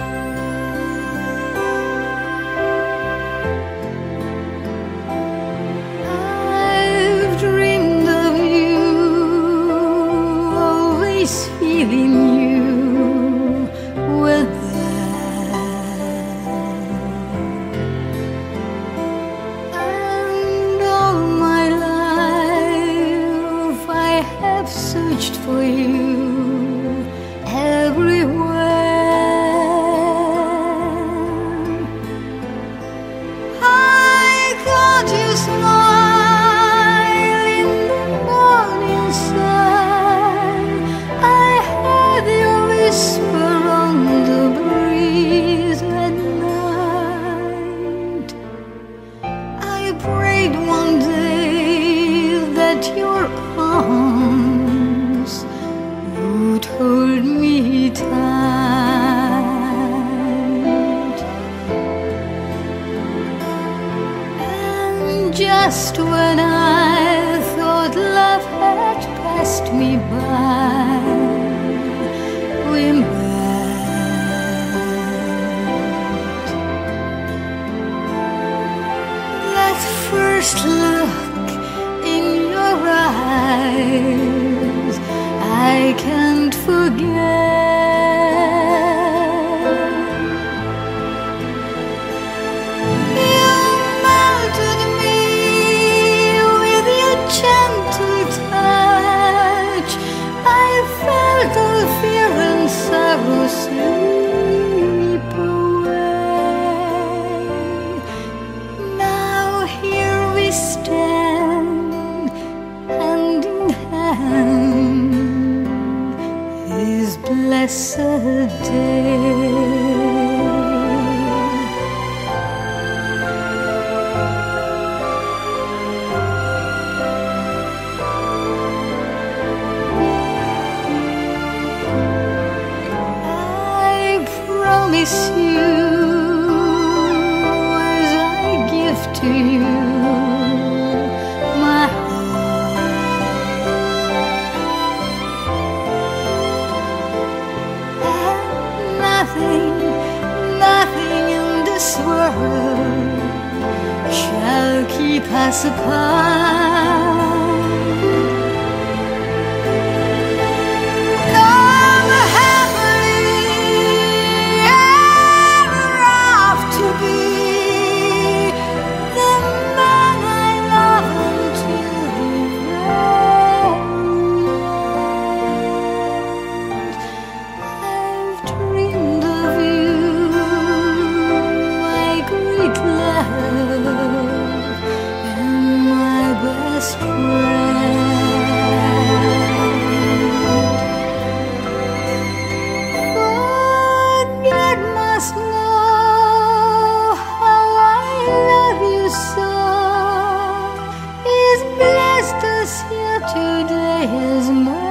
you. That your arms would hold me tight. And just when I thought love had passed me by, we met. That first in your eyes, I can't forget. Day. I promise you nothing, nothing in this world shall keep us apart. this year today is mine.